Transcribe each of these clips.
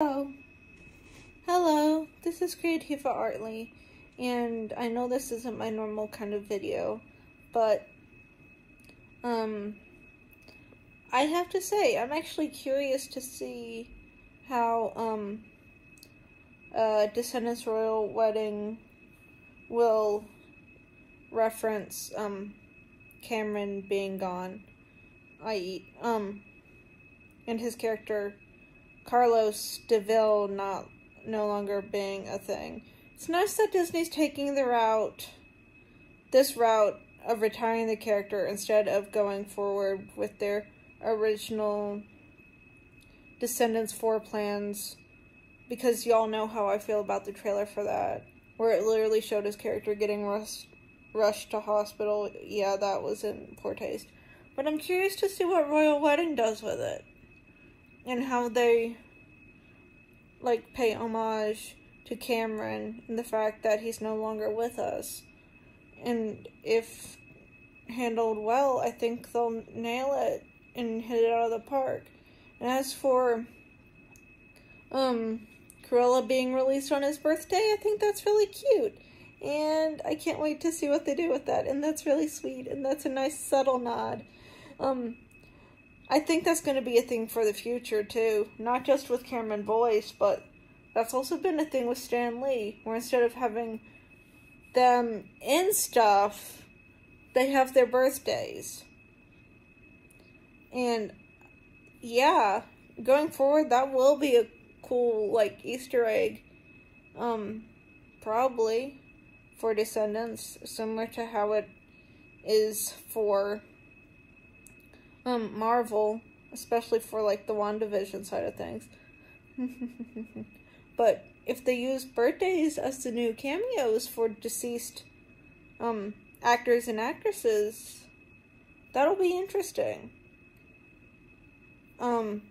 Hello. Hello, this is Creativa Artly, and I know this isn't my normal kind of video, but, um, I have to say, I'm actually curious to see how, um, uh, Descendants Royal Wedding will reference, um, Cameron being gone, i.e., um, and his character Carlos De Vil not no longer being a thing. It's nice that Disney's taking the route, this route of retiring the character instead of going forward with their original Descendants 4 plans, because y'all know how I feel about the trailer for that, where it literally showed his character getting rushed, rushed to hospital. Yeah, that was in poor taste. But I'm curious to see what Royal Wedding does with it and how they like pay homage to Cameron and the fact that he's no longer with us. And if handled well, I think they'll nail it and hit it out of the park. And as for um Cruella being released on his birthday, I think that's really cute. And I can't wait to see what they do with that. And that's really sweet. And that's a nice subtle nod. Um, I think that's going to be a thing for the future too. Not just with Cameron Boyce, but that's also been a thing with Stan Lee, where instead of having them in stuff, they have their birthdays. And yeah, going forward, that will be a cool like Easter egg. Um, probably for Descendants, similar to how it is for um, Marvel, especially for like the WandaVision side of things. but if they use birthdays as the new cameos for deceased um, actors and actresses, that'll be interesting. Um,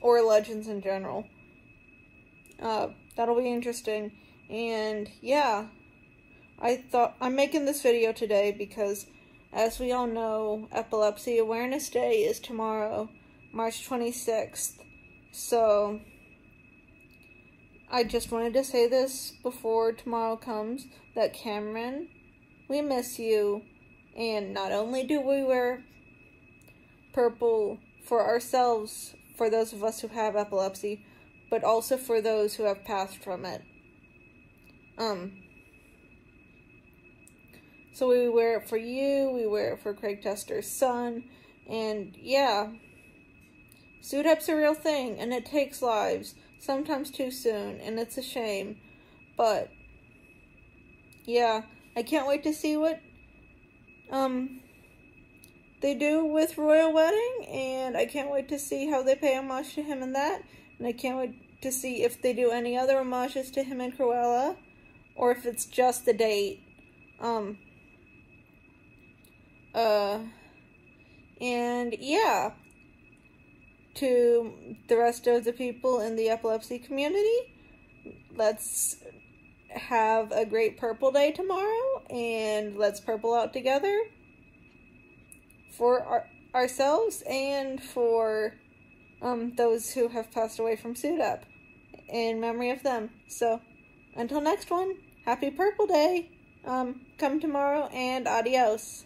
or legends in general. Uh, that'll be interesting. And yeah, I thought I'm making this video today because as we all know, Epilepsy Awareness Day is tomorrow, March 26th. So, I just wanted to say this before tomorrow comes, that Cameron, we miss you. And not only do we wear purple for ourselves, for those of us who have epilepsy, but also for those who have passed from it. Um, so we wear it for you, we wear it for Craig Tester's son, and yeah, SUDEP's a real thing, and it takes lives, sometimes too soon, and it's a shame, but yeah, I can't wait to see what um they do with Royal Wedding, and I can't wait to see how they pay homage to him in that, and I can't wait to see if they do any other homages to him in Cruella, or if it's just the date. Um, uh, and yeah, to the rest of the people in the epilepsy community, let's have a great purple day tomorrow and let's purple out together for our, ourselves and for um, those who have passed away from SUDEP in memory of them. So until next one, happy purple day. Um, come tomorrow and adios.